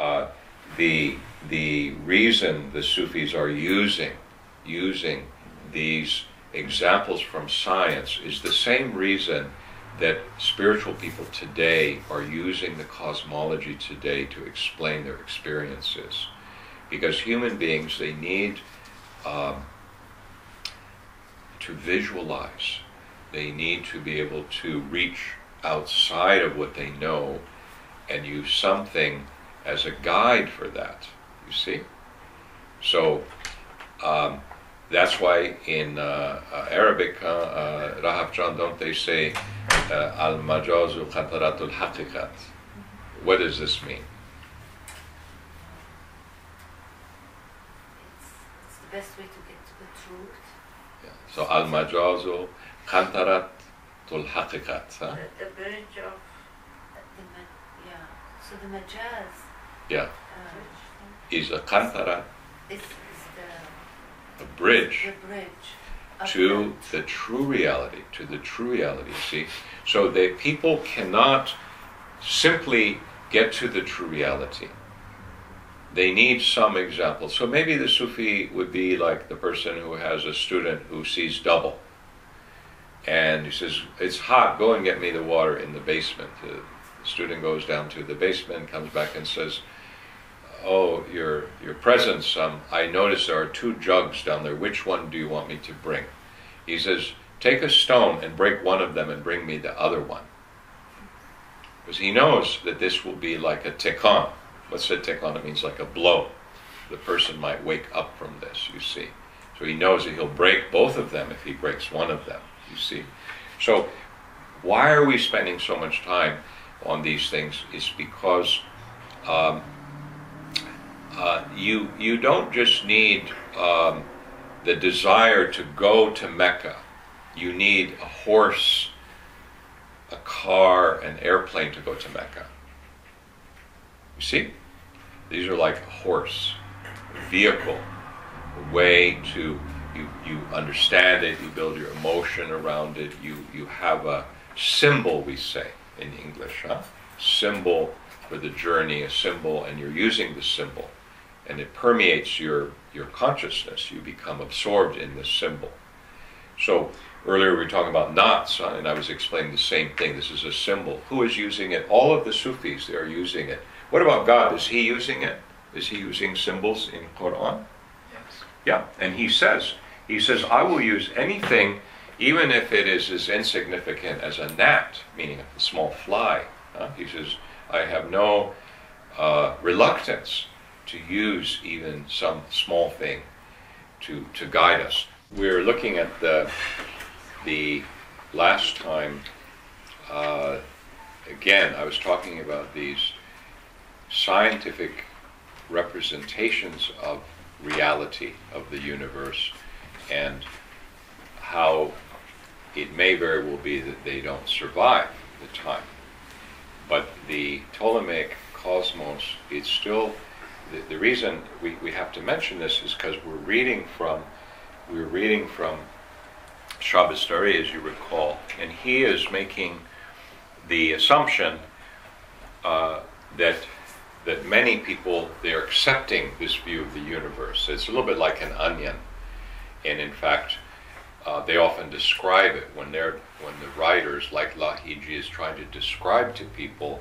uh, the the reason the Sufis are using using these examples from science is the same reason that spiritual people today are using the cosmology today to explain their experiences. Because human beings, they need um, to visualize, they need to be able to reach outside of what they know and use something as a guide for that, you see? So, um, that's why in uh, uh, Arabic, uh, uh Rahab John, don't they say uh, al majazu khataratul haqiqat? What does this mean? It's, the best way to get to the truth. Yeah. So al majazu khataratul haqiqat. The bridge of the yeah. So the majaz. Yeah. Uh, is a kantara. It's a bridge, the bridge to the true reality, to the true reality. See, so that people cannot simply get to the true reality. They need some example. So maybe the Sufi would be like the person who has a student who sees double. And he says, It's hot, go and get me the water in the basement. The student goes down to the basement, comes back and says, oh, your, your presence, um, I notice there are two jugs down there. Which one do you want me to bring? He says, take a stone and break one of them and bring me the other one. Because he knows that this will be like a tikkun. What's a tikkun? It means like a blow. The person might wake up from this, you see. So he knows that he'll break both of them if he breaks one of them, you see. So why are we spending so much time on these things? Is because um, uh, you you don't just need um, the desire to go to Mecca. You need a horse, a car, an airplane to go to Mecca. You see, these are like a horse, a vehicle, a way to you you understand it. You build your emotion around it. You you have a symbol, we say in English, huh? Symbol for the journey, a symbol, and you're using the symbol and it permeates your, your consciousness. You become absorbed in this symbol. So earlier we were talking about knots, uh, and I was explaining the same thing. This is a symbol. Who is using it? All of the Sufis, they are using it. What about God? Is he using it? Is he using symbols in Quran? Yes. Yeah, and he says, he says, I will use anything, even if it is as insignificant as a gnat, meaning a small fly. He says, I have no uh, reluctance to use even some small thing to, to guide us. We're looking at the, the last time, uh, again, I was talking about these scientific representations of reality of the universe and how it may very well be that they don't survive the time. But the Ptolemaic cosmos, it's still the, the reason we, we have to mention this is because we're reading from we're reading from Shabistari, as you recall, and he is making the assumption uh, that that many people they're accepting this view of the universe. It's a little bit like an onion, and in fact, uh, they often describe it when they're when the writers like Lahiji is trying to describe to people.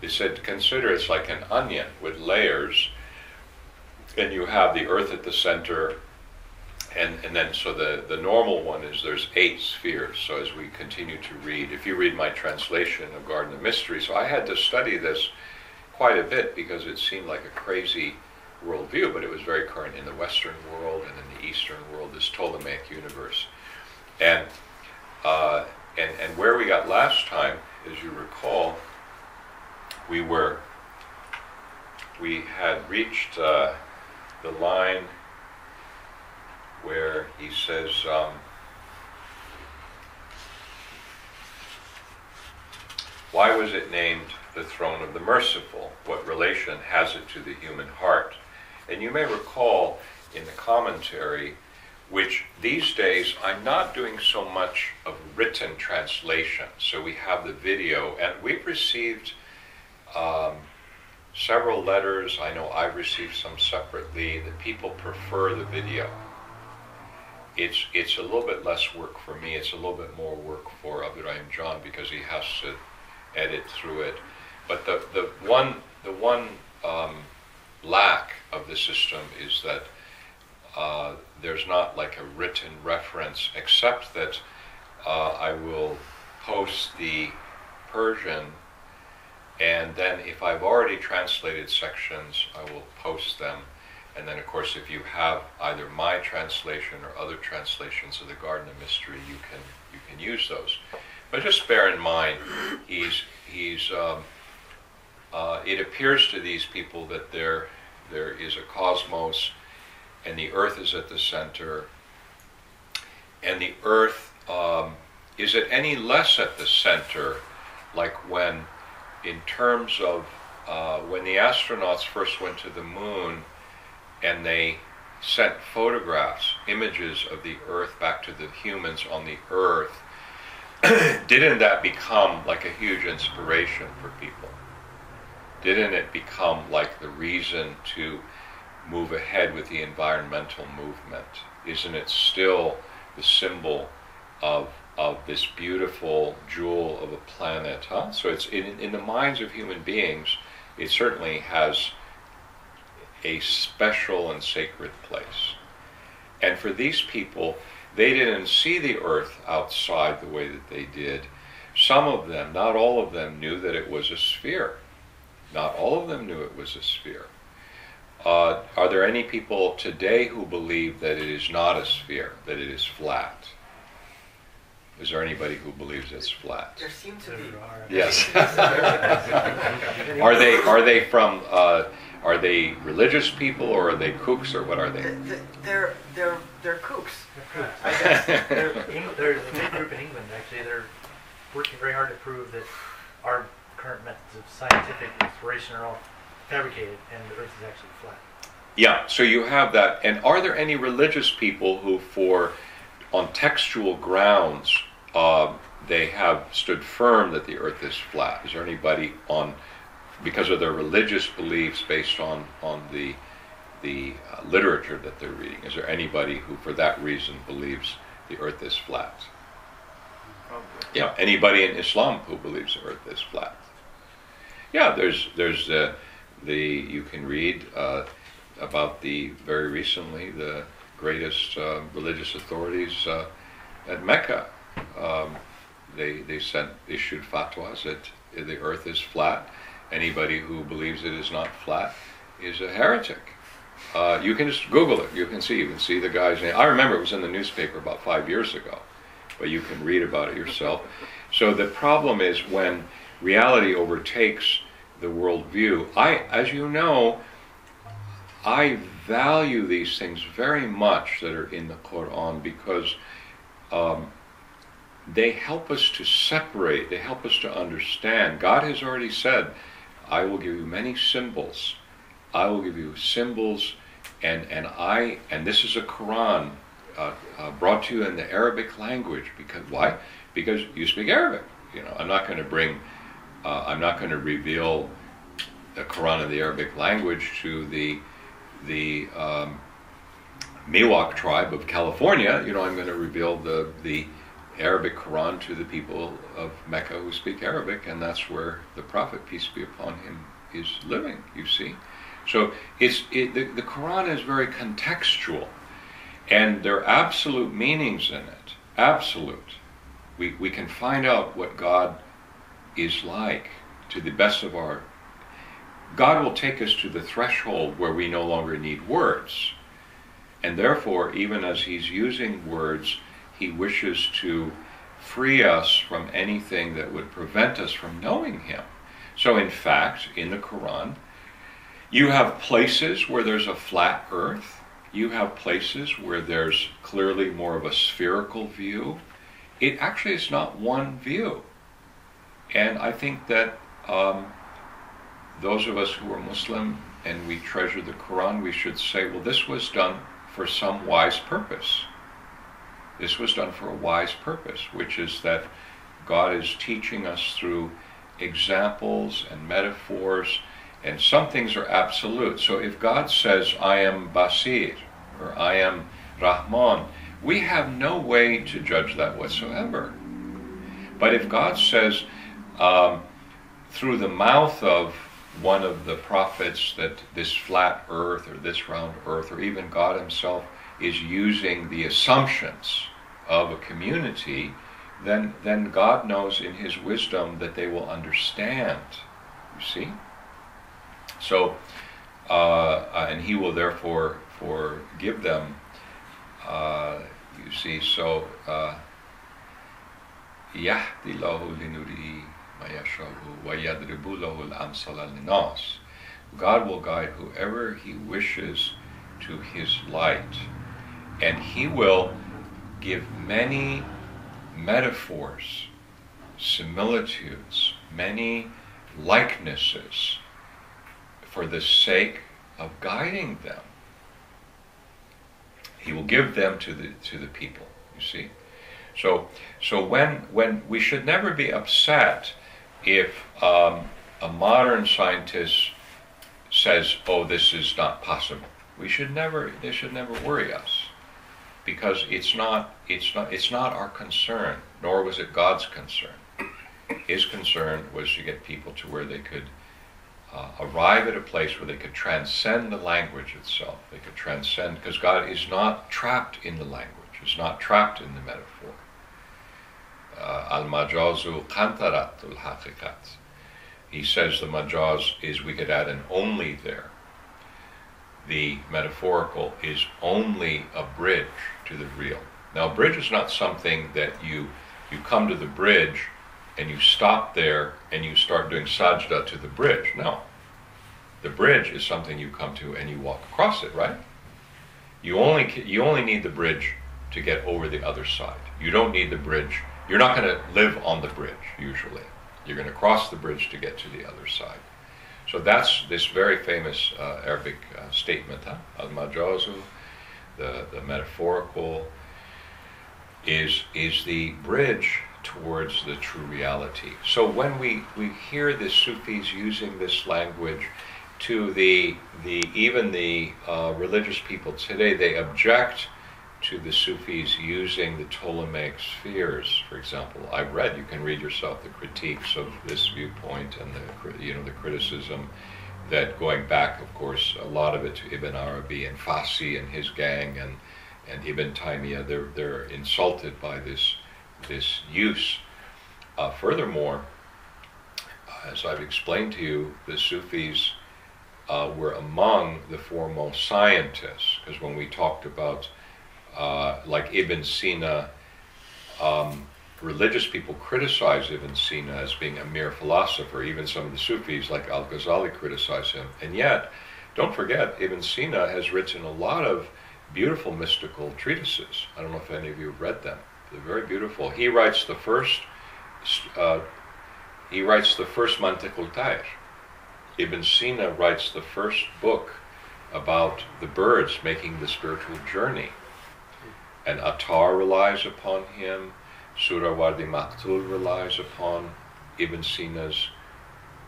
They said consider it's like an onion with layers and you have the Earth at the center, and, and then so the, the normal one is there's eight spheres. So as we continue to read, if you read my translation of Garden of Mystery, so I had to study this quite a bit because it seemed like a crazy worldview, but it was very current in the Western world and in the Eastern world, this Ptolemaic universe. And, uh, and, and where we got last time, as you recall, we were, we had reached uh, the line where he says, um, Why was it named the throne of the merciful? What relation has it to the human heart? And you may recall in the commentary, which these days I'm not doing so much of written translation. So we have the video, and we've received um, several letters. I know I've received some separately that people prefer the video. It's it's a little bit less work for me. It's a little bit more work for Abdurrahim John because he has to edit through it. But the, the one the one um, lack of the system is that uh, there's not like a written reference, except that uh, I will post the Persian, and then if I've already translated sections, I will post them. And then, of course, if you have either my translation or other translations of the Garden of Mystery, you can you can use those. But just bear in mind, he's he's. Um, uh, it appears to these people that there there is a cosmos, and the Earth is at the center. And the Earth um, is it any less at the center, like when, in terms of uh, when the astronauts first went to the moon, and they sent photographs, images of the Earth back to the humans on the Earth, didn't that become like a huge inspiration for people? Didn't it become like the reason to move ahead with the environmental movement? Isn't it still the symbol of of this beautiful jewel of a planet? Huh? So it's in, in the minds of human beings, it certainly has a special and sacred place. And for these people, they didn't see the earth outside the way that they did. Some of them, not all of them, knew that it was a sphere. Not all of them knew it was a sphere. Uh, are there any people today who believe that it is not a sphere, that it is flat? Is there anybody who believes it's flat? There seem to be. Yes. are they are they from uh, are they religious people or are they kooks or what are they? They're they're they're kooks. They're kooks. I guess. they're, there's a big group in England actually. They're working very hard to prove that our current methods of scientific exploration are all fabricated and the Earth is actually flat. Yeah. So you have that. And are there any religious people who, for on textual grounds, uh, they have stood firm that the Earth is flat? Is there anybody on because of their religious beliefs based on, on the, the uh, literature that they're reading? Is there anybody who, for that reason, believes the earth is flat? Probably. Yeah, anybody in Islam who believes the earth is flat? Yeah, there's, there's uh, the, you can read uh, about the, very recently, the greatest uh, religious authorities uh, at Mecca. Um, they, they sent, issued fatwas that the earth is flat Anybody who believes it is not flat is a heretic. Uh, you can just Google it. You can see. You can see the guy's name. I remember it was in the newspaper about five years ago, but you can read about it yourself. So the problem is when reality overtakes the worldview. I, as you know, I value these things very much that are in the Quran because um, they help us to separate. They help us to understand. God has already said I will give you many symbols. I will give you symbols, and and I and this is a Quran uh, uh, brought to you in the Arabic language. Because why? Because you speak Arabic. You know, I'm not going to bring. Uh, I'm not going to reveal the Quran in the Arabic language to the the um, Miwok tribe of California. You know, I'm going to reveal the the Arabic Quran to the people of Mecca who speak Arabic, and that's where the Prophet, peace be upon him, is living, you see. So it's, it, the, the Quran is very contextual, and there are absolute meanings in it. Absolute. We, we can find out what God is like to the best of our. God will take us to the threshold where we no longer need words. And therefore, even as He's using words, he wishes to free us from anything that would prevent us from knowing Him. So, in fact, in the Quran, you have places where there's a flat earth, you have places where there's clearly more of a spherical view. It actually is not one view. And I think that um, those of us who are Muslim and we treasure the Quran, we should say, well, this was done for some wise purpose. This was done for a wise purpose, which is that God is teaching us through examples and metaphors And some things are absolute. So if God says, I am Basir, or I am Rahman, we have no way to judge that whatsoever. But if God says, um, through the mouth of one of the prophets, that this flat earth or this round earth, or even God Himself, is using the assumptions of a community, then, then God knows in His wisdom that they will understand. You see? So, uh, uh and He will therefore forgive them. Uh, you see, so, uh, Yahdi lahu linuri mayashahu wa yadribu lahu al God will guide whoever He wishes to His light, and He will give many metaphors, similitudes, many likenesses for the sake of guiding them. He will give them to the to the people. You see, so so when when we should never be upset if um, a modern scientist says, "Oh, this is not possible." We should never. This should never worry us because it's not it's not it's not our concern, nor was it God's concern. His concern was to get people to where they could uh, arrive at a place where they could transcend the language itself. They could transcend because God is not trapped in the language. Is not trapped in the metaphor. Uh, Al majazu kantaratul hakikat. He says the majaz is we could add an only there. The metaphorical is only a bridge to the real. Now, a bridge is not something that you you come to the bridge and you stop there and you start doing sajda to the bridge. No. The bridge is something you come to and you walk across it, right? You only you only need the bridge to get over the other side. You don't need the bridge. You're not going to live on the bridge usually. You're going to cross the bridge to get to the other side. So that's this very famous uh, Arabic uh, statement, huh? al-majazu, the, the metaphorical, is, is the bridge towards the true reality. So when we, we hear the Sufis using this language to the, the even the uh, religious people today, they object to the Sufis using the Ptolemaic spheres, for example. I've read, you can read yourself the critiques of this viewpoint and the, you know, the criticism that going back, of course, a lot of it to Ibn Arabi and Fasi and his gang and, and Ibn Taymiyyah, they're, they're insulted by this, this use. Uh, furthermore, as I've explained to you, the Sufis uh, were among the foremost scientists, because when we talked about uh, like Ibn Sina, um, religious people criticize Ibn Sina as being a mere philosopher. Even some of the Sufis, like Al Ghazali, criticize him. And yet, don't forget, Ibn Sina has written a lot of beautiful mystical treatises. I don't know if any of you have read them. They're very beautiful. He writes the first. Uh, he writes the first Mantiqul Tayr. Ibn Sina writes the first book about the birds making the spiritual journey and Attar relies upon him. Suhrawardi Maktul relies upon Ibn Sina's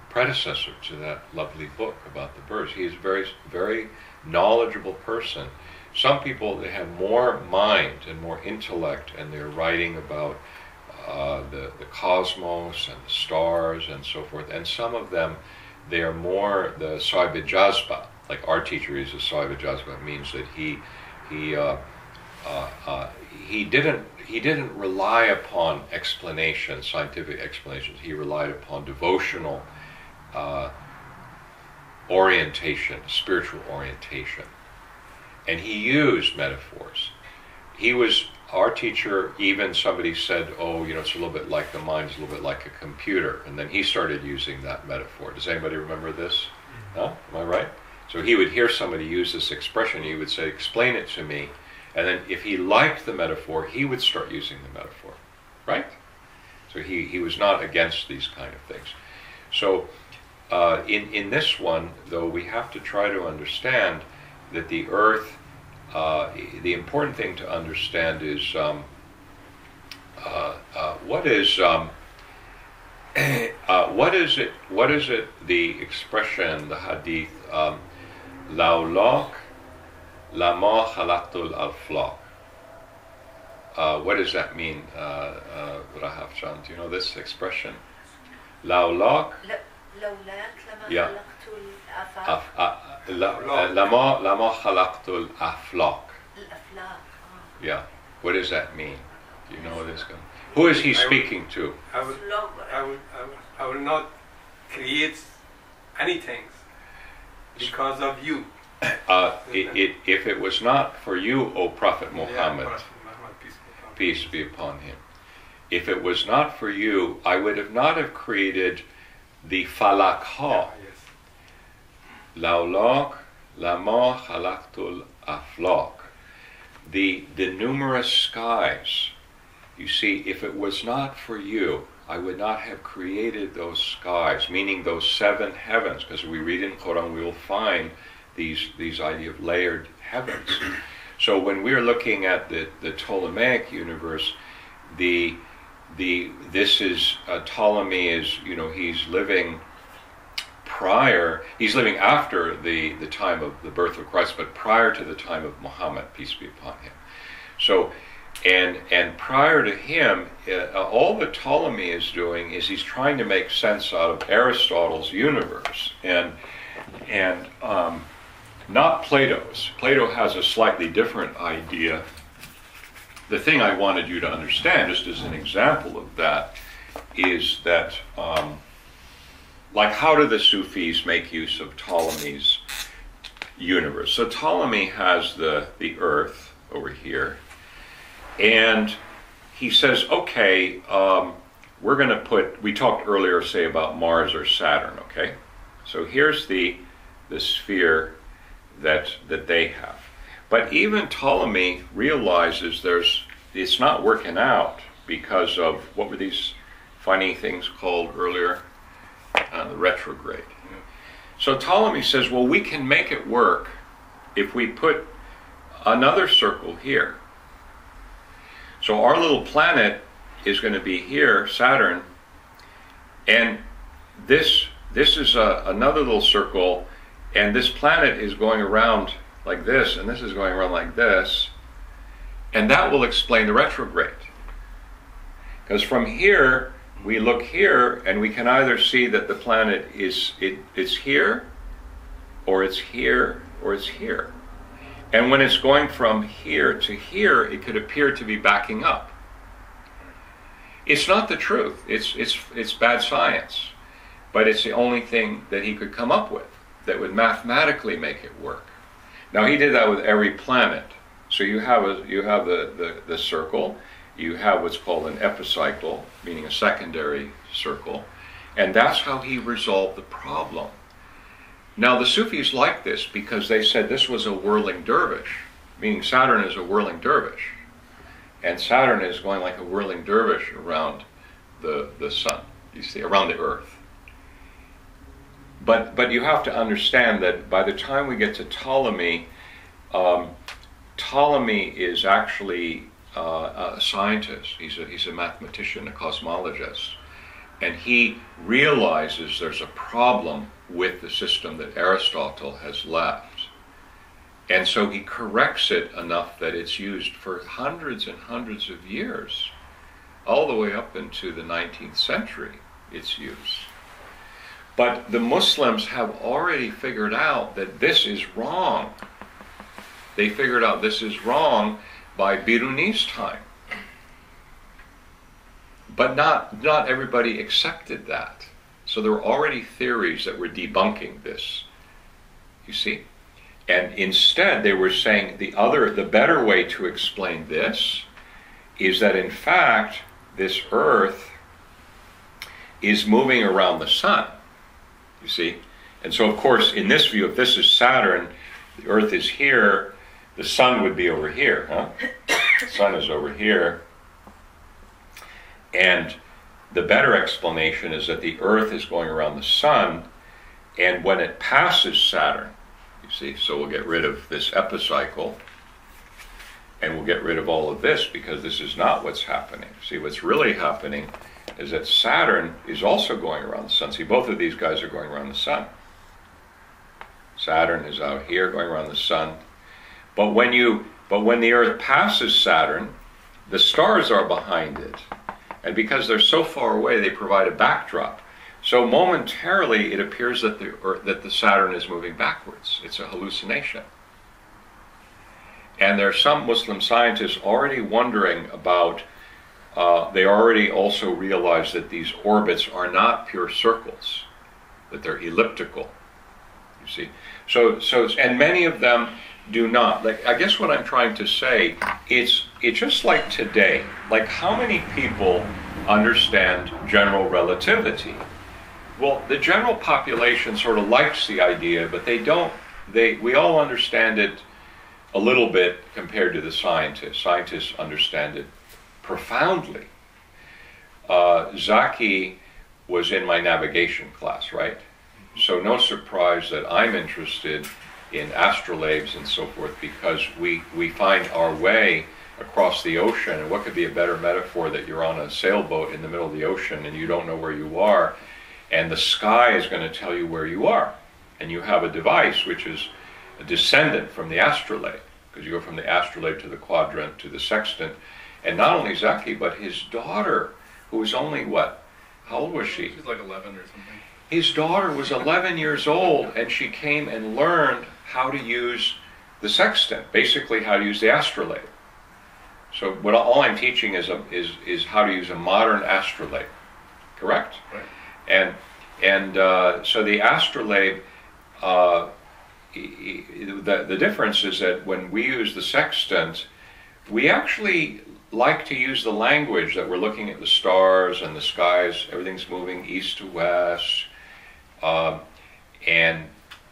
predecessor to that lovely book about the birds. He is a very, very knowledgeable person. Some people they have more mind and more intellect, and they're writing about uh, the the cosmos and the stars and so forth. And some of them they are more the Sahib Jazba. Like our teacher is a Sahib Jazba means that he he uh, uh, uh, he didn't he didn't rely upon explanations, scientific explanations. He relied upon devotional uh, orientation, spiritual orientation, and he used metaphors. He was our teacher. Even somebody said, "Oh, you know, it's a little bit like the mind's a little bit like a computer," and then he started using that metaphor. Does anybody remember this? Huh? Am I right? So he would hear somebody use this expression. He would say, "Explain it to me." And then if he liked the metaphor, he would start using the metaphor. Right? So he, he was not against these kind of things. So uh, in, in this one, though, we have to try to understand that the earth, uh, the important thing to understand is um, uh, uh what is, um, uh, what is it? What is it? The expression, the hadith, um, "Laulok Lama Halatul Alfla. Uh, what does that mean, uh, uh, Rahav Do you know this expression? Laulak? Yeah. Lama halatul uh, uh, uh, khalaqtul aflaq. Yeah. What does that mean? Do you know this? Who is he speaking to? I will not create anything because of you. Uh, it, it, if it was not for you, O Prophet Muhammad, peace be upon him. peace be upon him, if it was not for you, I would have not have created the falak Yeah, ha. yes. Laulok, lama halaktul aflok. The, the numerous skies. You see, if it was not for you, I would not have created those skies, meaning those seven heavens, because we read in Quran, we will find these, these idea of layered heavens. So when we're looking at the, the Ptolemaic universe, the, the, this is, uh, Ptolemy is, you know, he's living prior, he's living after the, the time of the birth of Christ, but prior to the time of Muhammad, peace be upon him. So, and and prior to him, uh, all that Ptolemy is doing is he's trying to make sense out of Aristotle's universe, and and um, not Plato's. Plato has a slightly different idea. The thing I wanted you to understand, just as an example of that, is that. Um, like how do the Sufis make use of Ptolemy's universe? So Ptolemy has the, the earth over here, and he says, okay, um, we're going to put, we talked earlier, say, about Mars or Saturn, okay? So here's the, the sphere that, that they have. But even Ptolemy realizes there's, it's not working out because of, what were these funny things called earlier? uh, the retrograde. So Ptolemy says, well, we can make it work if we put another circle here. So our little planet is going to be here, Saturn, and this this is a, another little circle, and this planet is going around like this, and this is going around like this, and that will explain the retrograde. Because from here, we look here and we can either see that the planet is it, it's here or it's here or it's here. And when it's going from here to here it could appear to be backing up. It's not the truth. It's it's it's bad science but it's the only thing that he could come up with that would mathematically make it work now he did that with every planet so you have a you have the the, the circle you have what's called an epicycle, meaning a secondary circle, and that's how he resolved the problem. Now, the Sufis liked this because they said this was a whirling dervish, meaning Saturn is a whirling dervish, and Saturn is going like a whirling dervish around the, the sun, you see, around the earth. But, but you have to understand that by the time we get to Ptolemy, um, Ptolemy is actually uh, a scientist. He's a, he's a mathematician, a cosmologist. And he realizes there's a problem with the system that Aristotle has left. And so he corrects it enough that it's used for hundreds and hundreds of years, all the way up into the 19th century, its use. But the Muslims have already figured out that this is wrong. They figured out this is wrong by Biruni's time. But not, not everybody accepted that. So there were already theories that were debunking this. You see? And instead they were saying the other the better way to explain this is that in fact this earth is moving around the sun. You see? And so of course in this view if this is Saturn, the earth is here, the sun would be over here, huh? The sun is over here. And the better explanation is that the earth is going around the sun, and when it passes Saturn, you see, so we'll get rid of this epicycle, and we'll get rid of all of this because this is not what's happening. See, what's really happening is that Saturn is also going around the sun. See, both of these guys are going around the sun. Saturn is out here going around the sun. But when you but when the earth passes Saturn, the stars are behind it. And because they're so far away, they provide a backdrop. So momentarily it appears that the earth, that the Saturn is moving backwards. It's a hallucination. And there are some Muslim scientists already wondering about uh, they already also realize that these orbits are not pure circles, that they're elliptical. You see, so so and many of them do not. Like I guess what I'm trying to say is it's just like today. Like how many people understand general relativity? Well, the general population sort of likes the idea, but they don't. They we all understand it a little bit compared to the scientists. Scientists understand it profoundly. Uh, Zaki was in my navigation class, right? So no surprise that I'm interested in astrolabes and so forth because we, we find our way across the ocean. And what could be a better metaphor that you're on a sailboat in the middle of the ocean and you don't know where you are, and the sky is going to tell you where you are. And you have a device which is a descendant from the astrolabe, because you go from the astrolabe to the quadrant to the sextant and not only Zaki, but his daughter, who was only what? How old was she? She's like 11 or something. His daughter was 11 years old, and she came and learned how to use the sextant, basically how to use the astrolabe. So what all I'm teaching is a, is is how to use a modern astrolabe, correct? Right. And and uh, so the astrolabe, uh, the the difference is that when we use the sextant, we actually like to use the language that we're looking at the stars and the skies, everything's moving east to west, um, and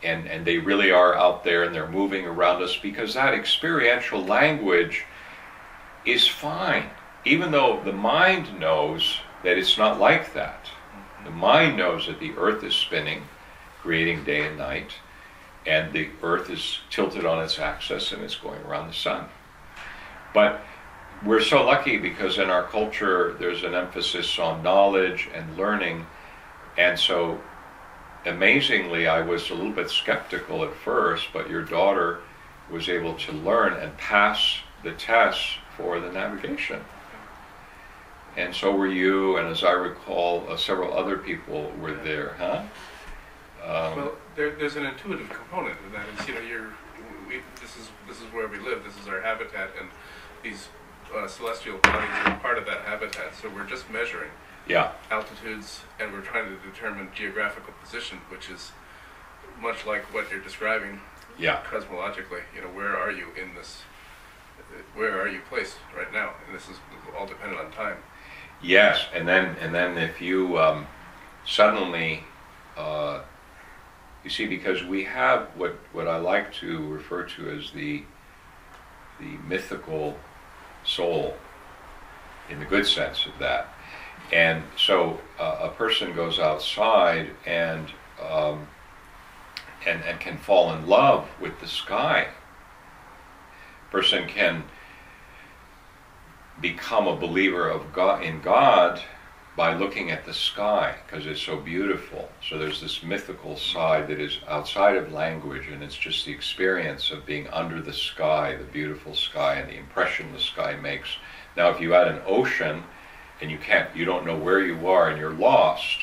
and and they really are out there and they're moving around us because that experiential language is fine, even though the mind knows that it's not like that. The mind knows that the earth is spinning, creating day and night, and the earth is tilted on its axis and it's going around the sun. But we're so lucky because in our culture there's an emphasis on knowledge and learning, and so amazingly, I was a little bit skeptical at first, but your daughter was able to learn and pass the tests for the navigation. And so were you, and as I recall, uh, several other people were there, huh? Um, well, there, there's an intuitive component to that. You know, you're, we, this is this is where we live. This is our habitat, and these uh, celestial bodies are part of that habitat. So we're just measuring yeah, altitudes, and we're trying to determine geographical position, which is much like what you're describing yeah, cosmologically. You know, where are you in this? Where are you placed right now? And this is all dependent on time. yes. And then, and then if you um, suddenly, uh, you see, because we have what what I like to refer to as the the mythical soul, in the good sense of that. And so uh, a person goes outside and, um, and and can fall in love with the sky. Person can become a believer of God in God by looking at the sky because it's so beautiful. So there's this mythical side that is outside of language, and it's just the experience of being under the sky, the beautiful sky, and the impression the sky makes. Now, if you add an ocean and you can't, you don't know where you are, and you're lost,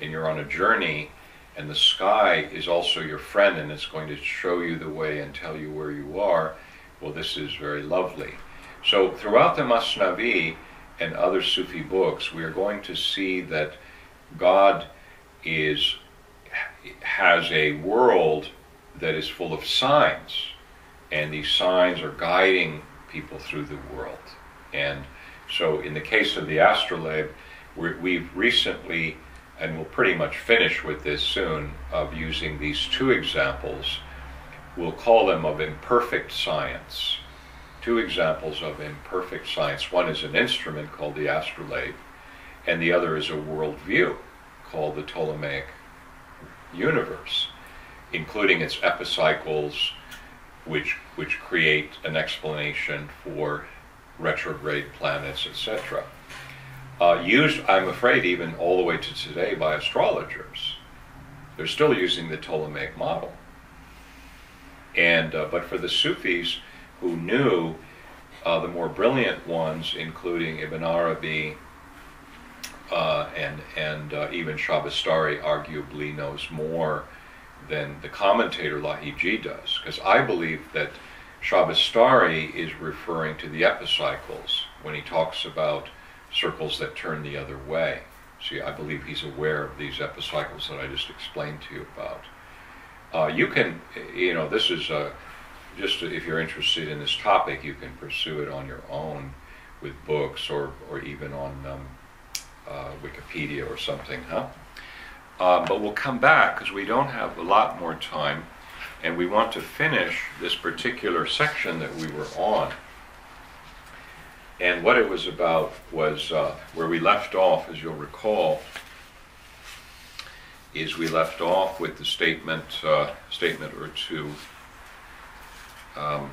and you're on a journey, and the sky is also your friend, and it's going to show you the way and tell you where you are. Well, this is very lovely. So throughout the Masnavi and other Sufi books, we are going to see that God is has a world that is full of signs, and these signs are guiding people through the world. And so, in the case of the astrolabe, we we've recently, and we'll pretty much finish with this soon, of using these two examples. We'll call them of imperfect science two examples of imperfect science. One is an instrument called the astrolabe, and the other is a worldview called the Ptolemaic universe, including its epicycles, which, which create an explanation for retrograde planets, etc. uh, used, I'm afraid, even all the way to today by astrologers. They're still using the Ptolemaic model. And uh, but for the Sufis who knew uh, the more brilliant ones, including Ibn Arabi uh, and and uh, even Shabistari, arguably knows more than the commentator Lahiji does, because I believe that Shabistari is referring to the epicycles when he talks about circles that turn the other way. See, I believe he's aware of these epicycles that I just explained to you about. Uh, you can, you know, this is uh, just if you're interested in this topic, you can pursue it on your own with books or, or even on um, uh, Wikipedia or something, huh? Um, but we'll come back because we don't have a lot more time and we want to finish this particular section that we were on. And what it was about was uh, where we left off, as you'll recall, is we left off with the statement, uh, statement or two. Um,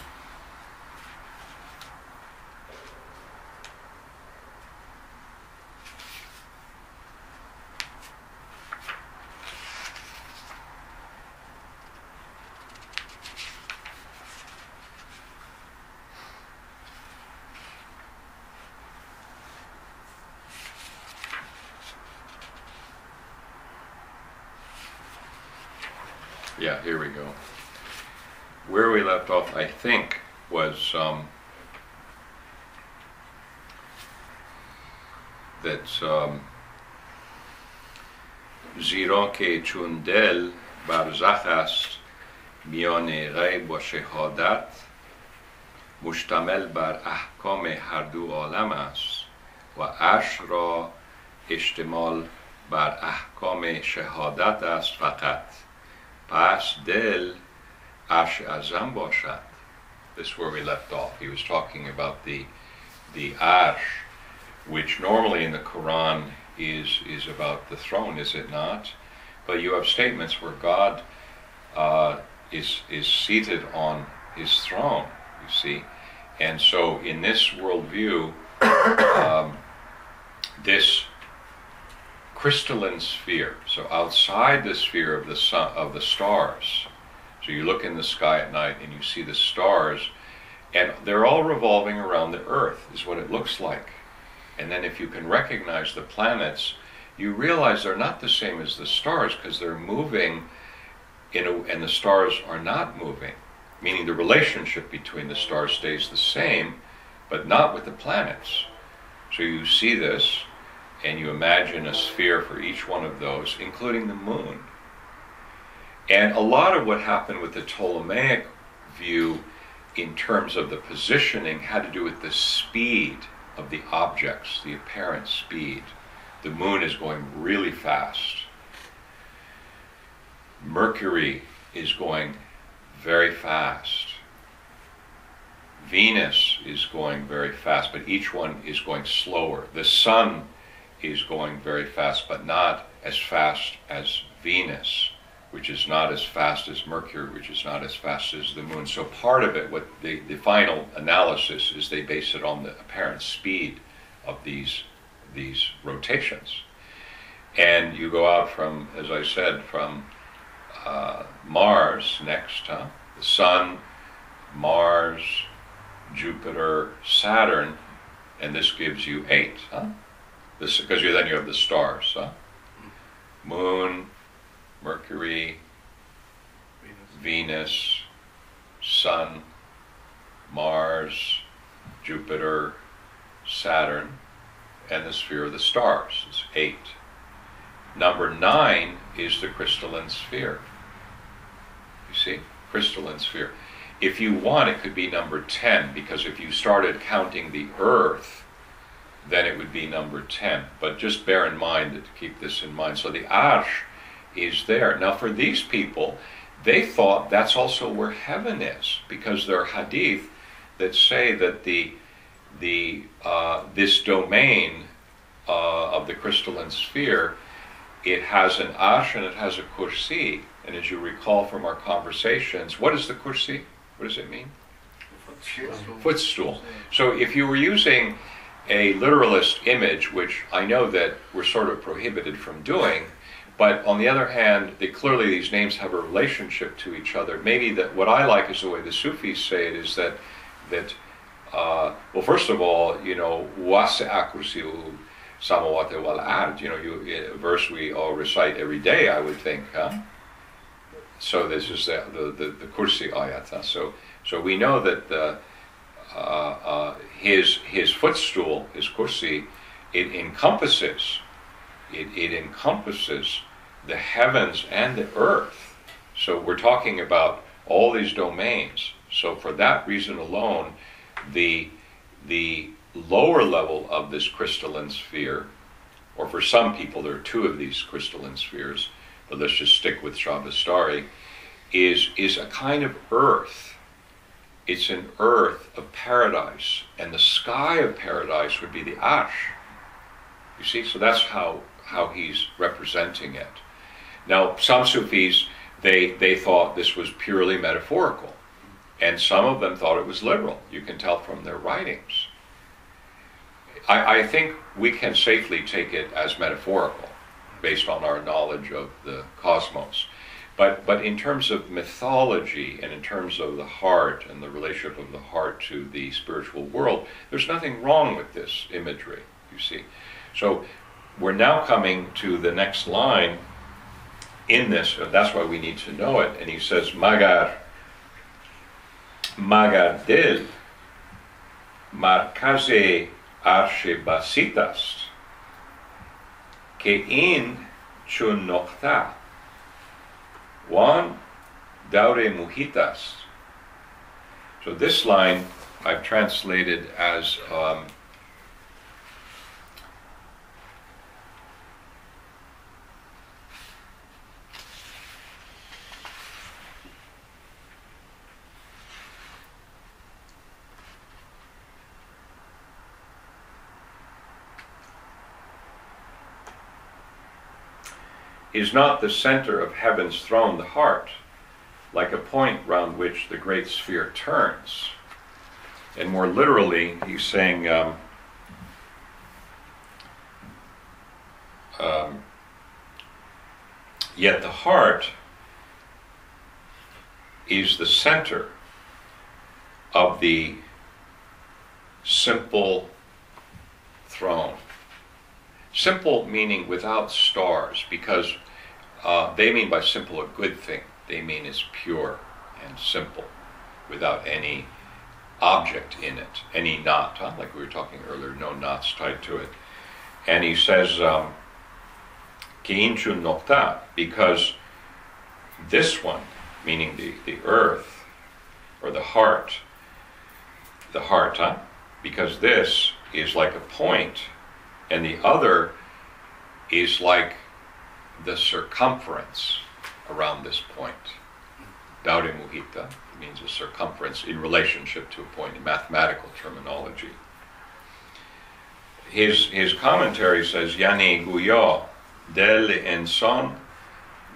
we left off, I think, was um, that زیرا که چون دل برزخ است میان غیب و شهادت مشتمل بر احکام هر دو عالم است و عرش را اشتمال بر احکام شهادت است فقط پس دل Ash Azamboshat. This is where we left off. He was talking about the the Arsh, which normally in the Quran is is about the throne, is it not? But you have statements where God uh, is is seated on his throne. You see, and so in this worldview, um, this crystalline sphere, so outside the sphere of the sun, of the stars, so you look in the sky at night and you see the stars, and they're all revolving around the Earth, is what it looks like. And then if you can recognize the planets, you realize they're not the same as the stars because they're moving in a, and the stars are not moving. Meaning the relationship between the stars stays the same, but not with the planets. So you see this, and you imagine a sphere for each one of those, including the moon. And a lot of what happened with the Ptolemaic view in terms of the positioning had to do with the speed of the objects, the apparent speed. The moon is going really fast. Mercury is going very fast. Venus is going very fast, but each one is going slower. The sun is going very fast, but not as fast as Venus, which is not as fast as Mercury, which is not as fast as the moon. So part of it, what the, the final analysis is they base it on the apparent speed of these these rotations. And you go out from, as I said, from uh, Mars next, huh? the Sun, Mars, Jupiter, Saturn, and this gives you eight, huh? This because you then you have the stars, huh? Moon, Mercury, Venus, Sun, Mars, Jupiter, Saturn, and the sphere of the stars. It's eight. Number nine is the crystalline sphere. You see? Crystalline sphere. If you want, it could be number 10, because if you started counting the Earth, then it would be number 10. But just bear in mind to keep this in mind. So the Arsh is there. Now, for these people, they thought that's also where heaven is, because there are hadith that say that the the uh, this domain uh, of the crystalline sphere, it has an Arsh and it has a kursi. And as you recall from our conversations, what is the kursi? What does it mean? Footstool. Footstool. So if you were using a literalist image, which I know that we're sort of prohibited from doing, but on the other hand, they, clearly these names have a relationship to each other. Maybe that what I like is the way the Sufis say it is that that uh, well, first of all, you know, wase akusiu samawate wal you know, you, a verse we all recite every day, I would think, huh? So this is the the, the, the kursi ayat. So so we know that the, uh, uh, his his footstool, his kursi, it encompasses it, it encompasses the heavens and the earth. So we're talking about all these domains. So for that reason alone, the the lower level of this crystalline sphere, or for some people there are two of these crystalline spheres, but let's just stick with Shabistari, is is a kind of earth. It's an earth of paradise, and the sky of paradise would be the Arsh. You see, so that's how how he's representing it. Now, some Sufis they they thought this was purely metaphorical, and some of them thought it was literal. You can tell from their writings. I, I think we can safely take it as metaphorical, based on our knowledge of the cosmos. But, but in terms of mythology and in terms of the heart and the relationship of the heart to the spiritual world, there's nothing wrong with this imagery, you see. So we're now coming to the next line in this, and that's why we need to know it. And he says, Magar, Magar del, Markaze in chun nokta, one daure Mujitas. So this line I've translated as um, is not the center of heaven's throne the heart, like a point round which the great sphere turns. And more literally, he's saying, um, um, yet the heart is the center of the simple throne. Simple meaning without stars, because uh, they mean by simple a good thing. They mean it's pure and simple, without any object in it, any knot, huh? like we were talking earlier, no knots tied to it. And he says, um, nokta, because this one, meaning the, the earth, or the heart, the heart, huh? because this is like a point and the other is like the circumference around this point. Daure muhita means a circumference in relationship to a point in mathematical terminology. His, his commentary says, Yani guyo del enson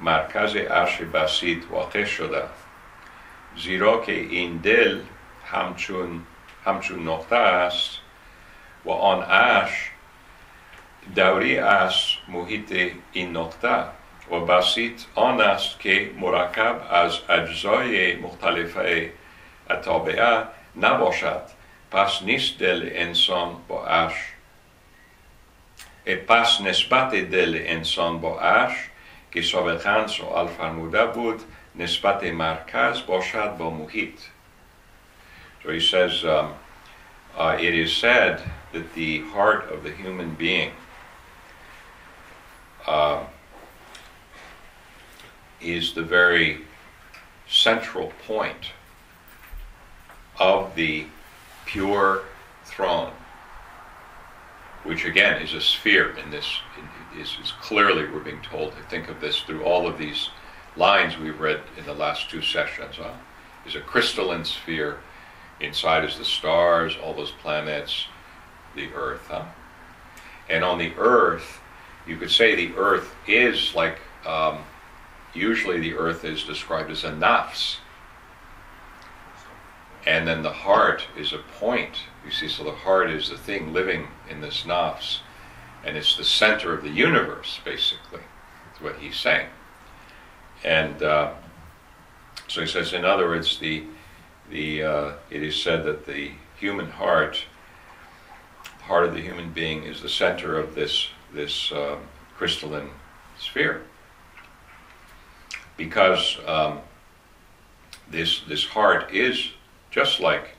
markaze ashe basit واقع شده زیرا که این دل همچون همچون نقطه است و آن اش دوری است محیط این نقطه و بسیط آن است که مرکب از اجزای مختلف اتابعه نباشد. پس نیست دل انسان با اش پس نسبت دل انسان با اش که سابقا سوال فرموده بود نسبت مرکز باشد با محیط. So he says, um, uh, it is said that the heart of the human being uh, is the very central point of the pure throne, which again is a sphere in this, is, is clearly we're being told to think of this through all of these lines we've read in the last two sessions. Huh? Is a crystalline sphere. Inside is the stars, all those planets, the earth. Huh? And on the earth, you could say the earth is like, um, usually the earth is described as a nafs. And then the heart is a point. You see, so the heart is the thing living in this nafs, and it's the center of the universe, basically. That's what he's saying. And uh, so he says, in other words, the the uh, it is said that the human heart, heart of the human being, is the center of this this um, crystalline sphere. Because um, this this heart is just like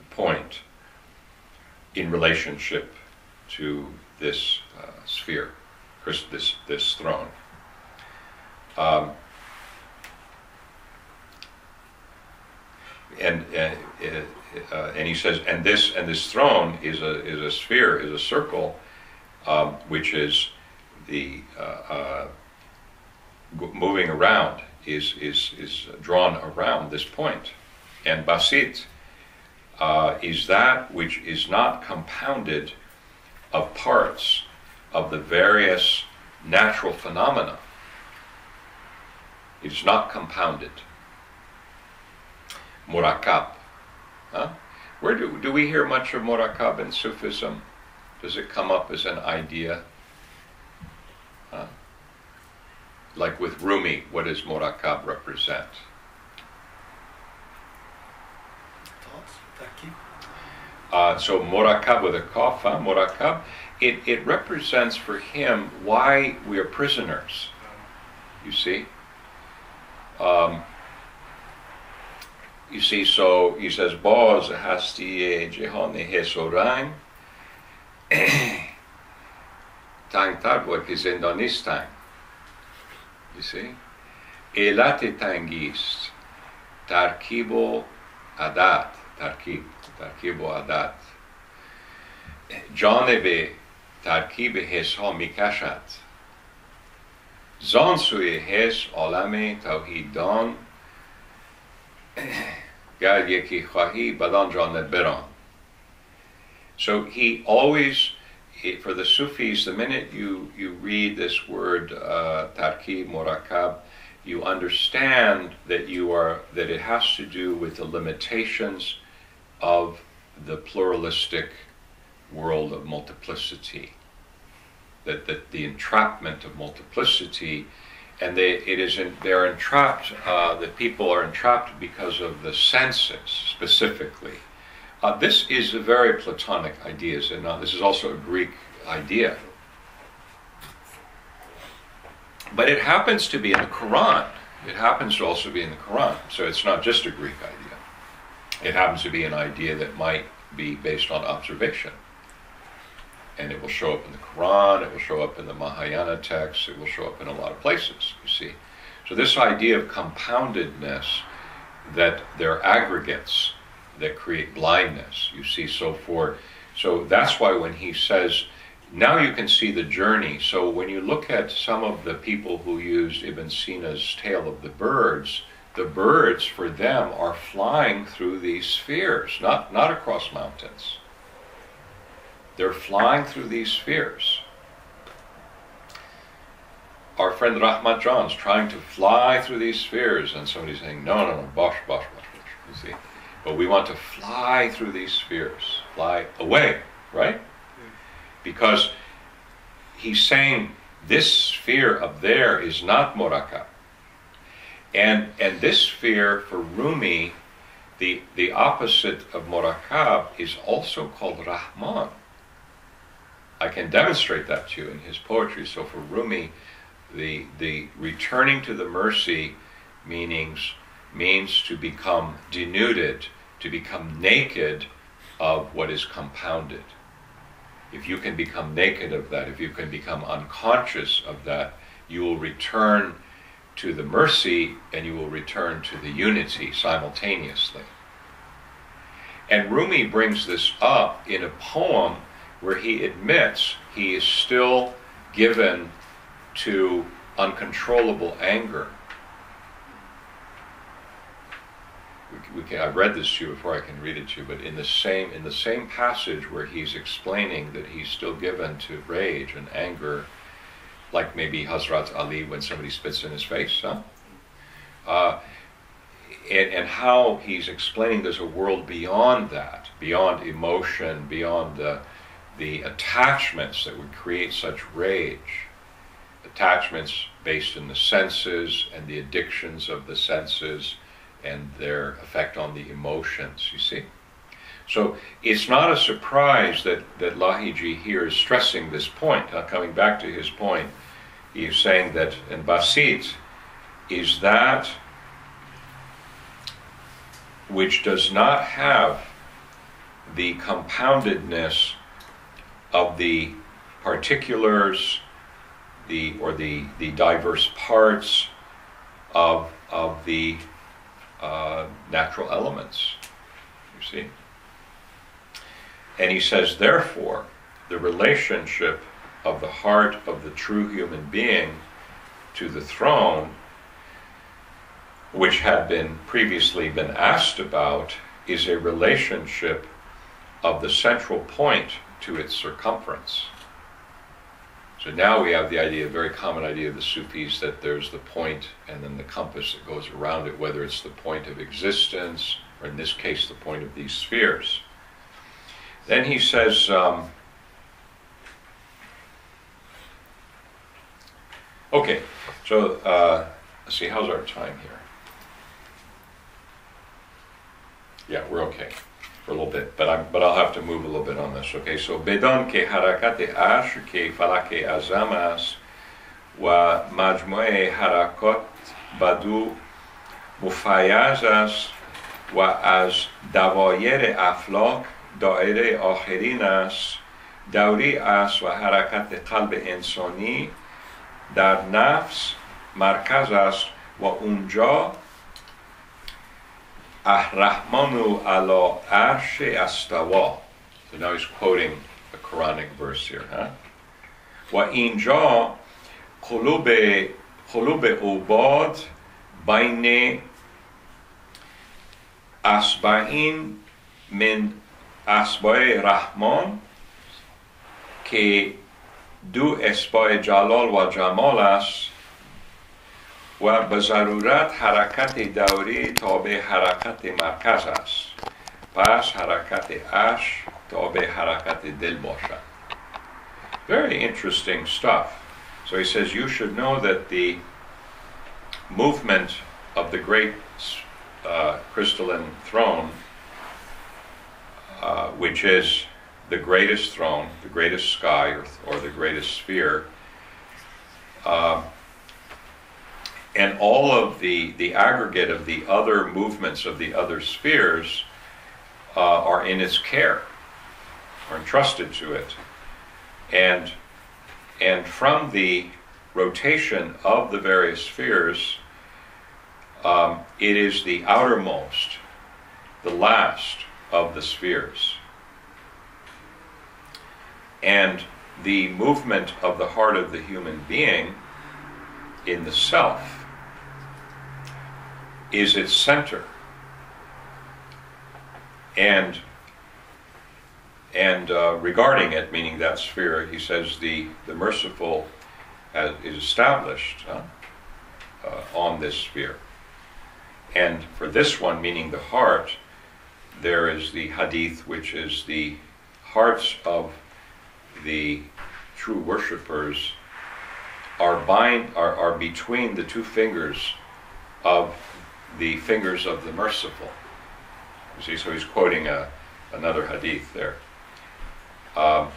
a point in relationship to this uh, sphere, this this throne. Um, and uh, uh, and he says, and this and this throne is a is a sphere, is a circle, um, which is the uh, uh, moving around is is is drawn around this point. and basit uh, is that which is not compounded of parts of the various natural phenomena. It is not compounded. Murakab. Huh? Where do, do we hear much of Murakab in Sufism? Does it come up as an idea? Huh? Like with Rumi, what does Morakab represent? Thoughts? Taki? Uh, so Morakab with a cough, huh? Murakab, it, it represents for him why we are prisoners. You see? Um, you see, so he says, Boz hasti jehani hesorang تنگتر بود که زندانیست تنگ. علت تنگی است. ترکیب و عدد. ترکیب. ترکیب و عدد. جانب ترکیب حس ها می‌کشد. زان سوی حس عالم توحیددان گر یکی خواهی بدان جانب بران. So he always for the Sufis the minute you you read this word uh, tarkib murakab you understand that you are that it has to do with the limitations of the pluralistic world of multiplicity that, that the entrapment of multiplicity and they it is in, they're entrapped uh, the people are entrapped because of the senses specifically uh, this is a very platonic idea and uh, this is also a greek idea. But it happens to be in the quran. It happens to also be in the quran. So it's not just a greek idea. It happens to be an idea that might be based on observation. And it will show up in the Quran, it will show up in the Mahayana texts, it will show up in a lot of places, you see. So, this idea of compoundedness, that they're aggregates that create blindness, you see, so for so that's why when he says, now you can see the journey. So, when you look at some of the people who used Ibn Sina's tale of the birds, the birds for them are flying through these spheres, not, not across mountains. They're flying through these spheres. Our friend Rahmat John's trying to fly through these spheres, and somebody's saying, no, no, no, bosh, bosh, bosh, bosh, you see. But we want to fly through these spheres, fly away, right? Because he's saying this sphere up there is not Morakab. And, and this sphere for Rumi, the, the opposite of Morakab, is also called Rahman. I can demonstrate that to you in his poetry. So for Rumi, the the returning to the mercy meanings means to become denuded, to become naked of what is compounded. If you can become naked of that, if you can become unconscious of that, you will return to the mercy and you will return to the unity simultaneously. And Rumi brings this up in a poem where he admits he is still given to uncontrollable anger. We, can, I've read this to you before I can read it to you, but in the same in the same passage where he's explaining that he's still given to rage and anger, like maybe Hazrat Ali when somebody spits in his face, huh? Uh, and, and how he's explaining there's a world beyond that, beyond emotion, beyond the the attachments that would create such rage, attachments based in the senses and the addictions of the senses and their effect on the emotions, you see? So it's not a surprise that, that Lahiji here is stressing this point. Uh, coming back to his point, he's saying that in Basit is that which does not have the compoundedness of the particulars, the or the, the diverse parts of, of the uh, natural elements. You see? And he says, therefore, the relationship of the heart of the true human being to the throne, which had been previously been asked about, is a relationship of the central point to its circumference. So now we have the idea, a very common idea of the Sufis, that there's the point and then the compass that goes around it, whether it's the point of existence, or in this case, the point of these spheres. Then he says, um, okay, so uh, let's see, how's our time here? Yeah, we're okay for a little bit, but I'm but I'll have to move a little bit on this. Okay, so بدان که حرکت عرش که فلک اعظم است و مجموعه حرکات بدو مفیز است و از دوایر افلاک دایره آخرین است دوری است و حرکت قلب انسانی در نفس مرکز است و اونجا Ahrahmanu ala arshe astawa. So now he's quoting a Quranic verse here, huh? Wa inja qulube qulube ubad baine asba'in min asba'i rahman که دو اسبای جلال و جمال است و به ضرورت حرکت دوری تابع حرکت مرکز است پس حرکت اش تابع حرکت دل باشد Very interesting stuff. So he says you should know that the movement of the great uh, crystalline throne, uh, which is the greatest throne, the greatest sky, or, or the greatest sphere, uh, and all of the, the aggregate of the other movements of the other spheres uh, are in its care, are entrusted to it. And, and from the rotation of the various spheres, um, it is the outermost, the last of the spheres. And the movement of the heart of the human being in the self is its center. And and uh, regarding it, meaning that sphere, he says the, the merciful has, is established uh, uh, on this sphere. And for this one, meaning the heart, there is the hadith, which is the hearts of the true worshippers are bind are, are between the two fingers of the fingers of the merciful. You see, so he's quoting a, another hadith there. Um,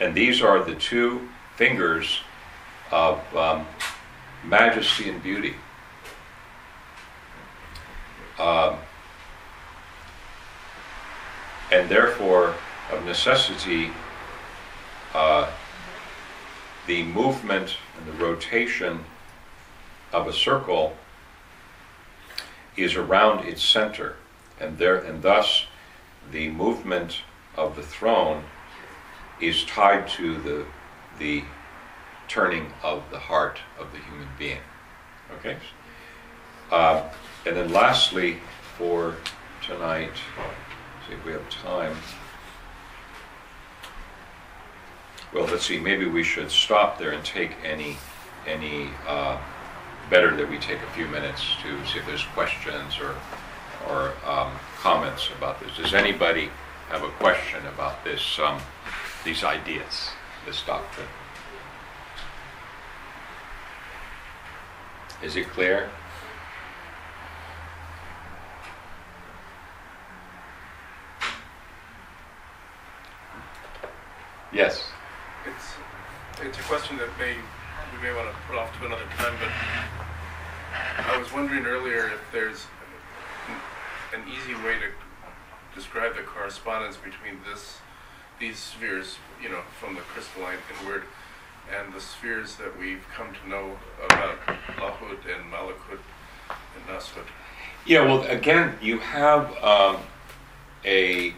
and these are the two fingers of um, majesty and beauty. Um, and therefore, of necessity, uh, the movement and the rotation of a circle is around its center, and there and thus the movement of the throne is tied to the the turning of the heart of the human being. Okay, uh, and then lastly for tonight, see if we have time. Well, let's see. Maybe we should stop there and take any any. Uh, better that we take a few minutes to see if there's questions or, or um, comments about this. Does anybody have a question about this um, these ideas, this doctrine. Is it clear? Yes. It's it's a question that may we may want to put off to another time, but I was wondering earlier if there's an, easy way to describe the correspondence between this these spheres, you know, from the crystalline inward, and the spheres that we've come to know about Lahut and Malakut and Nasut. Yeah, well, again, you have um, a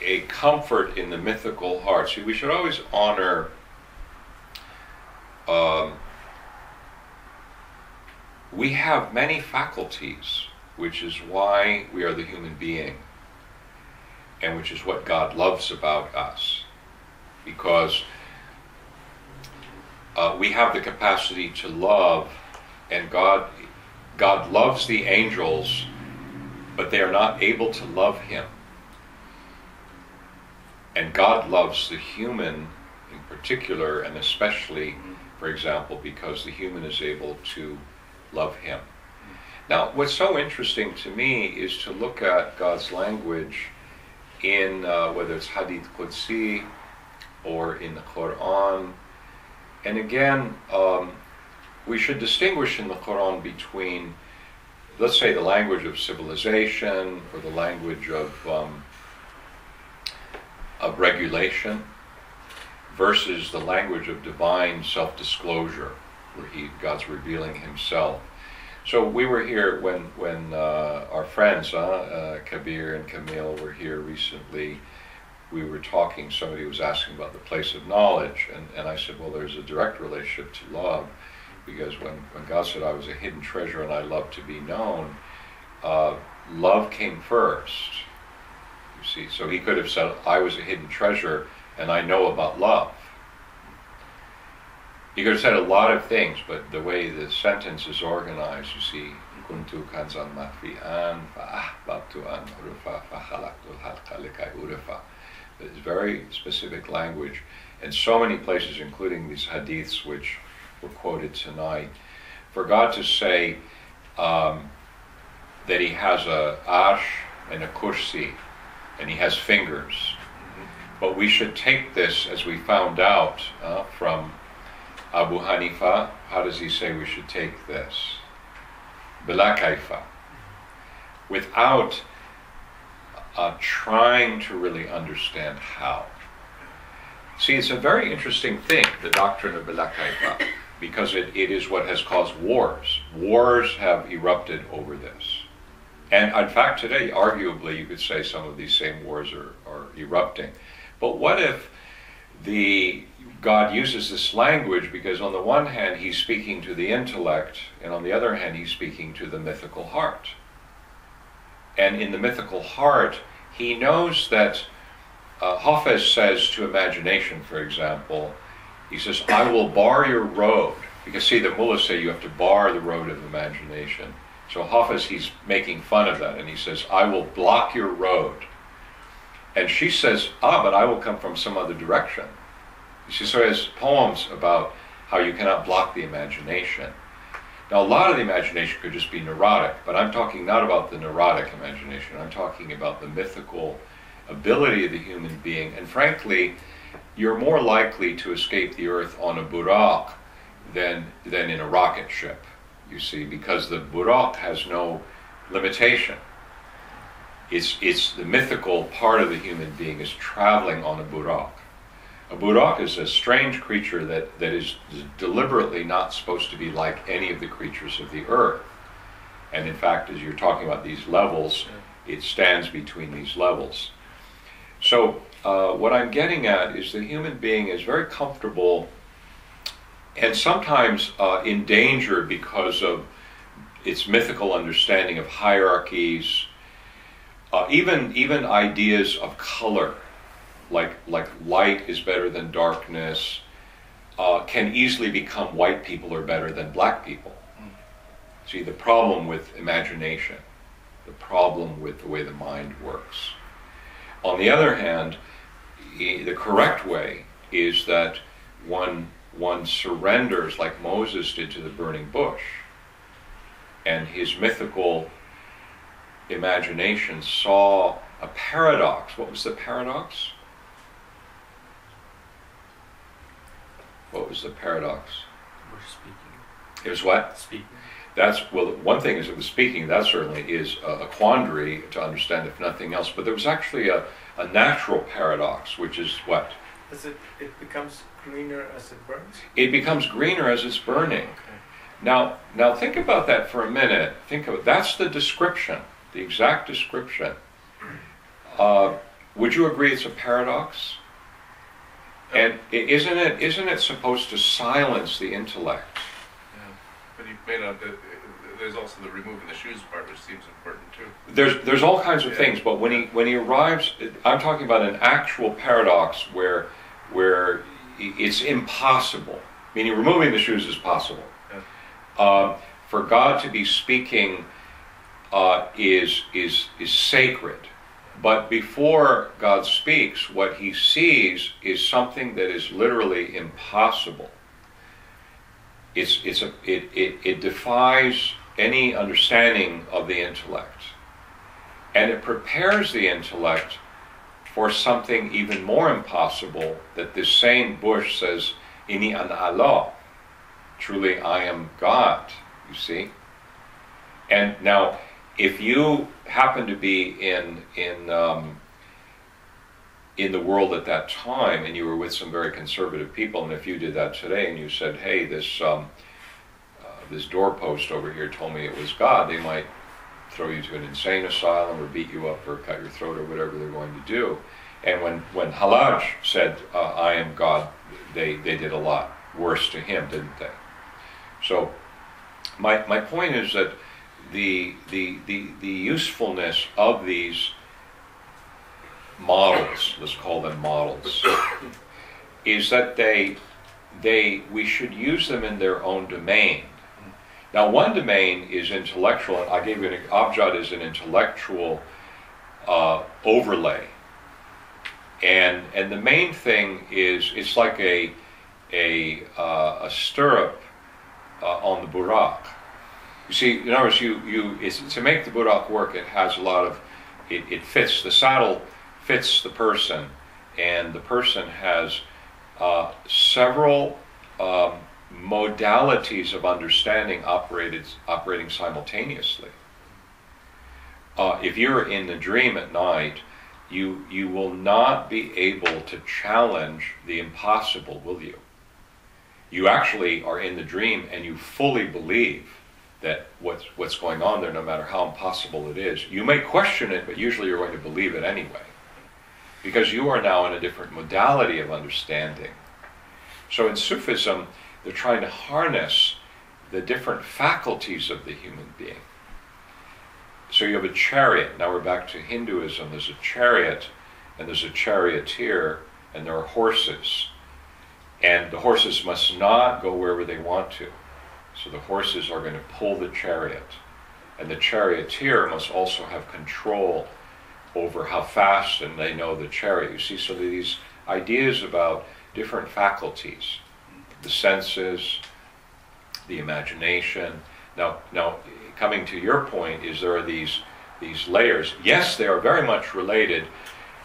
a comfort in the mythical heart. See, we should always honor um, we have many faculties, which is why we are the human being, and which is what God loves about us, because uh, we have the capacity to love, and God God loves the angels, but they are not able to love Him. And God loves the human in particular, and especially, for example, because the human is able to love Him. Now, what's so interesting to me is to look at God's language in uh, whether it's Hadith Qudsi or in the Quran. And again, um, we should distinguish in the Quran between, let's say, the language of civilization or the language of um, of regulation versus the language of divine self-disclosure, where he God's revealing Himself. So we were here when when uh, our friends, uh, uh, Kabir and Camille, were here recently. We were talking. Somebody was asking about the place of knowledge, and, and I said, well, there's a direct relationship to love, because when when God said I was a hidden treasure and I love to be known, uh, love came first. You see, so He could have said I was a hidden treasure and I know about love. He could have said a lot of things, but the way the sentence is organized, you see, kuntu kanzan an urufa fa'khalaqtu halqa likai urufa. It's very specific language, and so many places, including these hadiths which were quoted tonight, for God to say um, that He has a Arsh and a kursi, and He has fingers. But we should take this, as we found out uh, from Abu Hanifa, how does he say we should take this? Bila kaifa. Without uh, trying to really understand how. See, it's a very interesting thing, the doctrine of Bila kaifa, because it, it is what has caused wars. Wars have erupted over this. And in fact, today, arguably, you could say some of these same wars are, are erupting. But what if the God uses this language because on the one hand he's speaking to the intellect and on the other hand he's speaking to the mythical heart. And in the mythical heart, he knows that uh, Hafez says to imagination, for example, he says, I will bar your road. Because see, the mullahs say you have to bar the road of imagination. So Hafez, he's making fun of that, and he says, I will block your road. And she says, ah, but I will come from some other direction. She so has poems about how you cannot block the imagination. Now, a lot of the imagination could just be neurotic, but I'm talking not about the neurotic imagination. I'm talking about the mythical ability of the human being. And frankly, you're more likely to escape the earth on a burak than, than in a rocket ship, you see, because the burak has no limitation. It's, it's the mythical part of the human being is traveling on a burak. A burak is a strange creature that, that is deliberately not supposed to be like any of the creatures of the earth. And in fact, as you're talking about these levels, it stands between these levels. So, uh, what I'm getting at is the human being is very comfortable and sometimes uh, endangered because of its mythical understanding of hierarchies, uh, even, even ideas of color like like light is better than darkness, uh, can easily become white people are better than black people. See the problem with imagination, the problem with the way the mind works. On the other hand, the correct way is that one one surrenders like Moses did to the burning bush, and his mythical imagination saw a paradox. What was the paradox? What was the paradox? We're speaking. It was what? Speaking. That's well. One thing is it was speaking. That certainly is a, a quandary to understand, if nothing else. But there was actually a, a natural paradox, which is what As it, it becomes greener as it burns? it becomes greener as it's burning. Now, now think about that for a minute. Think of it. That's the description, the exact description. Uh, would you agree it's a paradox? And isn't it isn't it supposed to silence the intellect? Yeah. But you may not. uh, There's also the removing the shoes part, which seems important too. There's there's all kinds of Yeah. things, but when he when he arrives, I'm talking about an actual paradox where where it's impossible. Meaning, removing the shoes is possible. Uh, for God to be speaking uh, is is is sacred, but before God speaks, what He sees is something that is literally impossible. It's it's a it it, it defies any understanding of the intellect, and it prepares the intellect for something even more impossible that this same bush says, "Ini an Allah." truly I am God, you see. And now, if you happen to be in in um, in the world at that time, and you were with some very conservative people, and if you did that today, and you said, "Hey, this um, uh, this doorpost over here told me it was God," they might throw you to an insane asylum or beat you up or cut your throat or whatever they're going to do. And when when Hallaj said, uh, "I am God," they they did a lot worse to him, didn't they? So my, my point is that the, the, the, the usefulness of these models, let's call them models, is that they, they, we should use them in their own domain. Now, one domain is intellectual, and I gave you an Abjad is an intellectual uh, overlay. And, and the main thing is it's like a, a, uh, a stirrup uh, on the burak. You see, in other words, you, you to make the burak work, it has a lot of, it, it fits, the saddle fits the person, and the person has uh, several um, modalities of understanding operated, operating simultaneously. Uh, if you're in the dream at night, you, you will not be able to challenge the impossible, will you? you actually are in the dream and you fully believe that what's, what's going on there, no matter how impossible it is. You may question it, but usually you're going to believe it anyway. Because you are now in a different modality of understanding. So in Sufism, they're trying to harness the different faculties of the human being. So you have a chariot. Now we're back to Hinduism. There's a chariot, and there's a charioteer, and there are horses. And the horses must not go wherever they want to. So the horses are going to pull the chariot. And the charioteer must also have control over how fast and they know the chariot. You see, so these ideas about different faculties, the senses, the imagination. Now, now, coming to your point, is there are these these layers? Yes, they are very much related,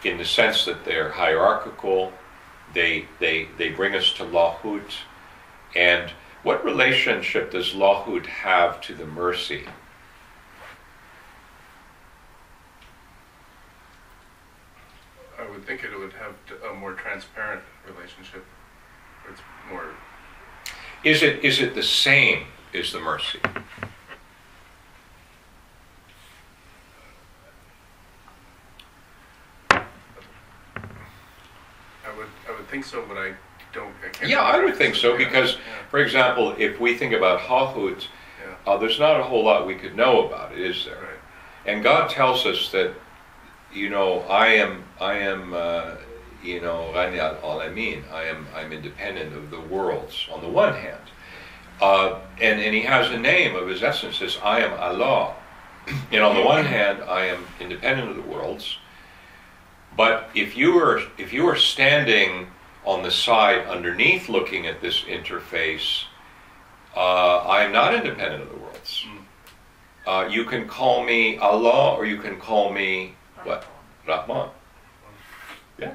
in the sense that they're hierarchical. They they they bring us to lahut, and what relationship does lahut have to the mercy? I would think it would have a more transparent relationship. It's more. Is it is it the same as the mercy? I would. I would think so, but I don't. I can't Yeah, I remember. would think so Yeah, because, yeah, for example, if we think about Hahut, yeah, uh, there's not a whole lot we could know about it, is there? right. And God tells us that, you know, I am, I am, uh, you know, Ghani al-Alamin. I am, I'm independent of the worlds. On the one hand, uh, and and He has a name of His essence. Says, I am Allah. And on the one hand, I am independent of the worlds. But if you are, if you were standing on the side underneath looking at this interface, uh, I am not independent of the worlds. Uh, you can call me Allah or you can call me what? Rahman. Yeah.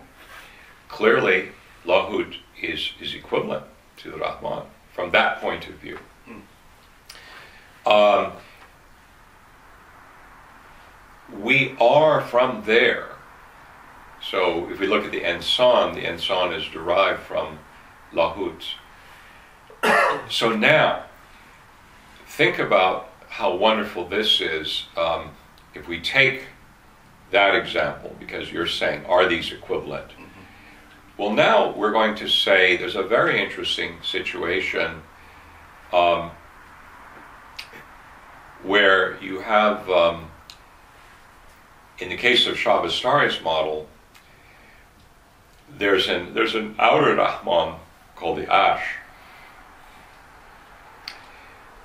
Clearly, Lahut is, is equivalent to the Rahman from that point of view. Um, we are from there. So if we look at the Ensan, the Ensan is derived from Lahut. so now, think about how wonderful this is um, if we take that example, because you're saying, are these equivalent? Well, now we're going to say there's a very interesting situation um, where you have, um, in the case of Shabistari's model, there's an there's an outer Rahman called the Arsh,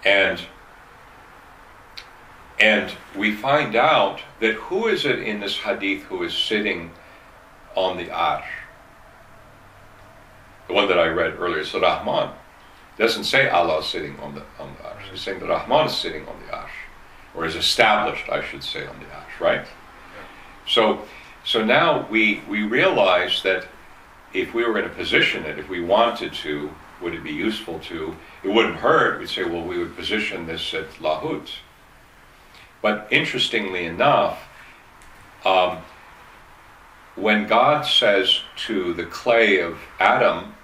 and and we find out that who is it in this hadith who is sitting on the Arsh? The one that I read earlier, it's the Rahman. It doesn't say Allah is sitting on the on the Arsh. It's saying the Rahman is sitting on the Arsh, or is established, I should say, on the Arsh, right? So so now we we realize that if we were going to position it, if we wanted to, would it be useful to? It wouldn't hurt. We'd say, well, we would position this at Lahut. But interestingly enough, um, when God says to the clay of Adam,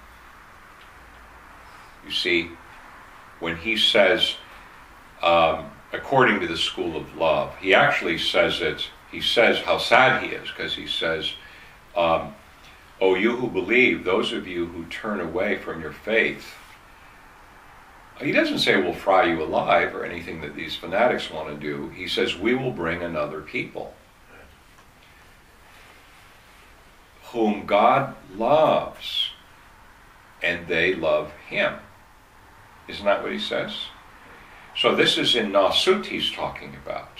you see, when he says, um, according to the school of love, he actually says it, he says how sad he is, because he says, um, O you who believe, those of you who turn away from your faith, he doesn't say we'll fry you alive or anything that these fanatics want to do. He says we will bring another people whom God loves and they love him. Isn't that what he says? So this is in Nasut he's talking about.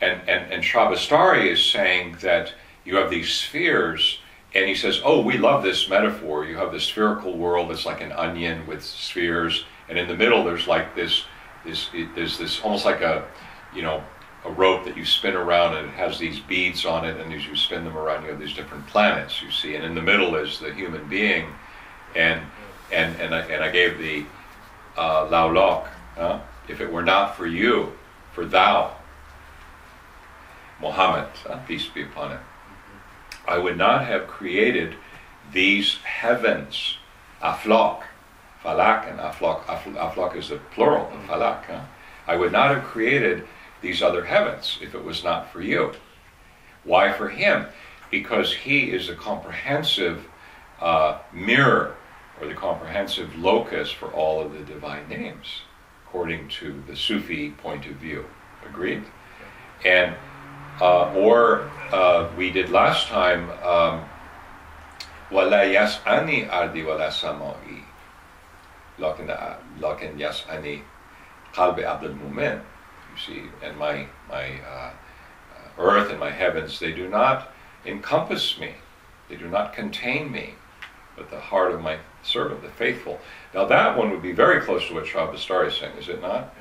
And, and, and Shabistari is saying that you have these spheres and he says, "Oh, we love this metaphor. You have the spherical world that's like an onion with spheres, and in the middle there's like this, this, it, there's this almost like a, you know, a rope that you spin around, and it has these beads on it, and as you spin them around, you have these different planets. You see, and in the middle is the human being, and and and I, and I gave the uh, Laulok, huh? if it were not for you, for thou, Muhammad, huh? peace be upon him." I would not have created these heavens, aflok, falak, and aflok, aflok is the plural of falak. Huh? I would not have created these other heavens if it was not for you. Why for him? Because he is the comprehensive uh, mirror or the comprehensive locus for all of the divine names, according to the Sufi point of view. Agreed? And uh, or uh, we did last time, wala yas'ani ardi wala samai. Lakin yas'ani qalbi abdul mumin. You see, and my, my uh, earth and my heavens, they do not encompass me. They do not contain me, but the heart of my servant, the faithful. Now that one would be very close to what Shabistari is saying, is it not?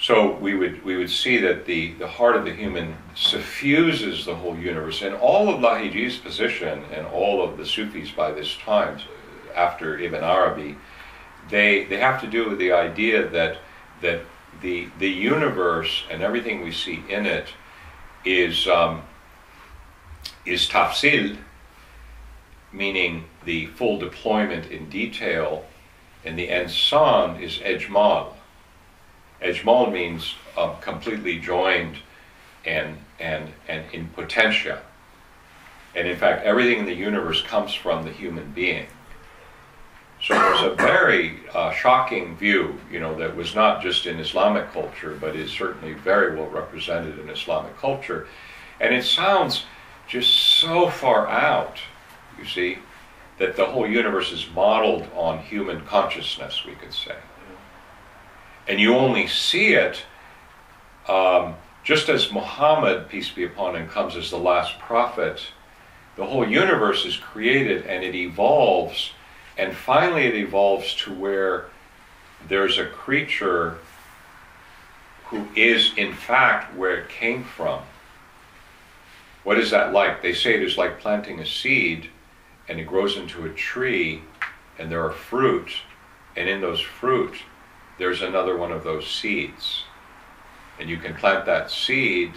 So we would we would see that the, the heart of the human suffuses the whole universe, and all of Lahiji's position and all of the Sufis by this time, after Ibn Arabi, they they have to do with the idea that that the the universe and everything we see in it is um, is tafsil, meaning the full deployment in detail, and the ensan is ejmal Ejmal means um, completely joined and, and, and in potentia. And in fact, everything in the universe comes from the human being. So there's a very uh, shocking view, you know, that was not just in Islamic culture, but is certainly very well represented in Islamic culture. And it sounds just so far out, you see, that the whole universe is modeled on human consciousness, we could say and you only see it um, just as Muhammad, peace be upon him, comes as the last prophet, the whole universe is created and it evolves, and finally it evolves to where there's a creature who is in fact where it came from. What is that like? They say it is like planting a seed and it grows into a tree and there are fruit, and in those fruit there's another one of those seeds. And you can plant that seed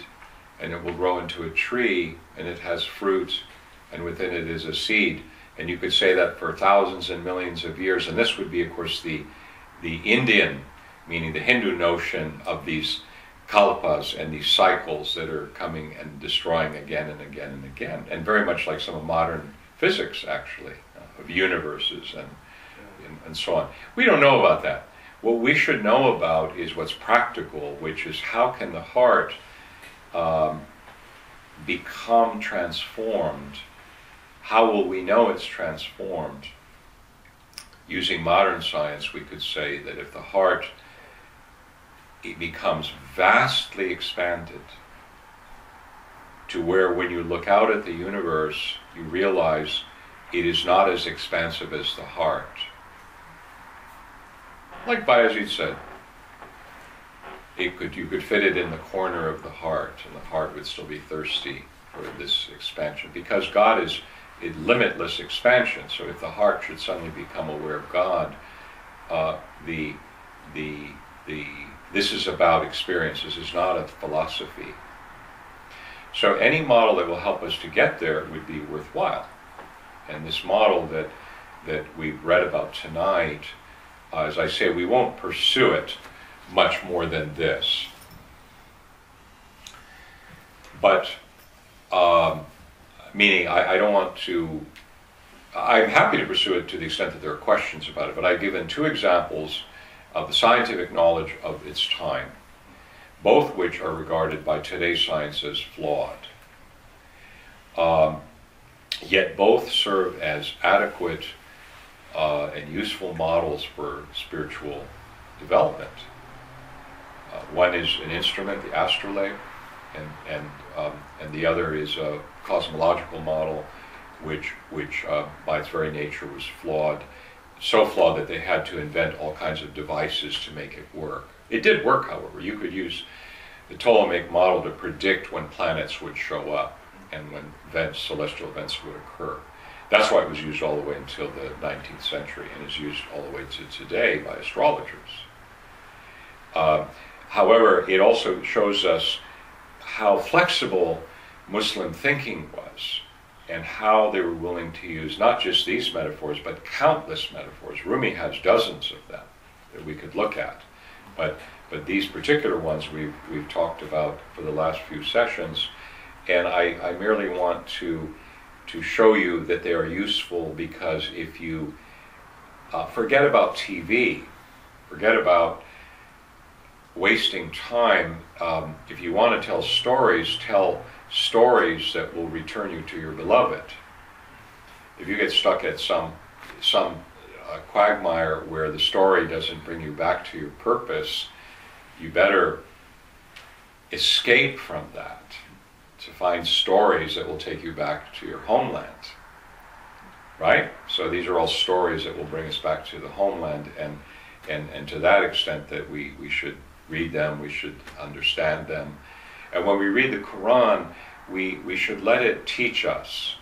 and it will grow into a tree and it has fruit and within it is a seed. And you could say that for thousands and millions of years. And this would be, of course, the, the Indian, meaning the Hindu notion of these kalpas and these cycles that are coming and destroying again and again and again. And very much like some of modern physics, actually, uh, of universes and, and, and so on. We don't know about that. What we should know about is what's practical, which is how can the heart um, become transformed? How will we know it's transformed? Using modern science, we could say that if the heart it becomes vastly expanded to where when you look out at the universe, you realize it is not as expansive as the heart. Like Bayezid said, it could, you could fit it in the corner of the heart, and the heart would still be thirsty for this expansion because God is in limitless expansion. So if the heart should suddenly become aware of God, uh, the the the this is about experience. This is not a philosophy. So any model that will help us to get there would be worthwhile. And this model that that we've read about tonight, as I say, we won't pursue it much more than this. But um, meaning I, I don't want to. I'm happy to pursue it to the extent that there are questions about it. But I've given two examples of the scientific knowledge of its time, both which are regarded by today's science as flawed. Um, yet both serve as adequate uh, and useful models for spiritual development. Uh, one is an instrument, the astrolabe, and, and, um, and the other is a cosmological model, which, which uh, by its very nature was flawed so flawed that they had to invent all kinds of devices to make it work. It did work, however. You could use the Ptolemaic model to predict when planets would show up and when events, celestial events would occur. That's why it was used all the way until the 19th century and is used all the way to today by astrologers. Uh, however, it also shows us how flexible Muslim thinking was and how they were willing to use not just these metaphors, but countless metaphors. Rumi has dozens of them that we could look at. But, but these particular ones we've, we've talked about for the last few sessions, and I, I merely want to, to show you that they are useful because if you uh, forget about TV, forget about wasting time, um, if you want to tell stories, tell stories that will return you to your beloved. If you get stuck at some some uh, quagmire where the story doesn't bring you back to your purpose, you better escape from that to find stories that will take you back to your homeland. Right? So these are all stories that will bring us back to the homeland and and, and to that extent that we, we should read them, we should understand them, and when we read the Quran, we, we should let it teach us.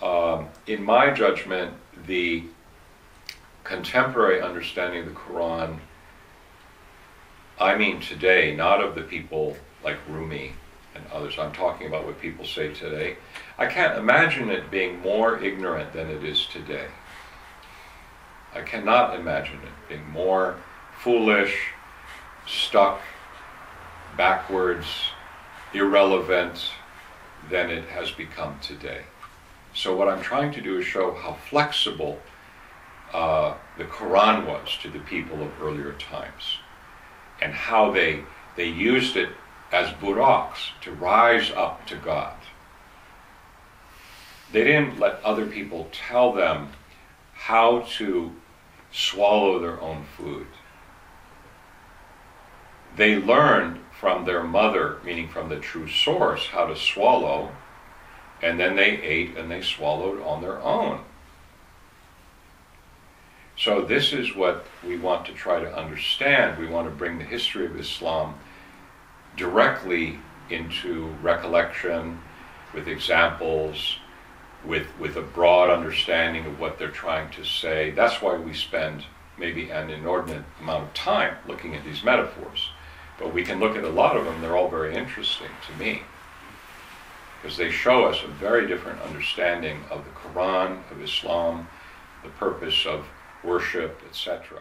Um, in my judgment, the contemporary understanding of the Quran, I mean today, not of the people like Rumi and others, I'm talking about what people say today. I can't imagine it being more ignorant than it is today. I cannot imagine it being more foolish, stuck, backwards, irrelevant than it has become today. So, what I'm trying to do is show how flexible uh, the Quran was to the people of earlier times and how they, they used it as buraks to rise up to God. They didn't let other people tell them how to swallow their own food. They learned from their mother, meaning from the true source, how to swallow, and then they ate and they swallowed on their own. So, this is what we want to try to understand. We want to bring the history of Islam directly into recollection with examples, with, with a broad understanding of what they're trying to say. That's why we spend maybe an inordinate amount of time looking at these metaphors. But we can look at a lot of them, they're all very interesting to me. Because they show us a very different understanding of the Quran, of Islam, the purpose of worship, etc.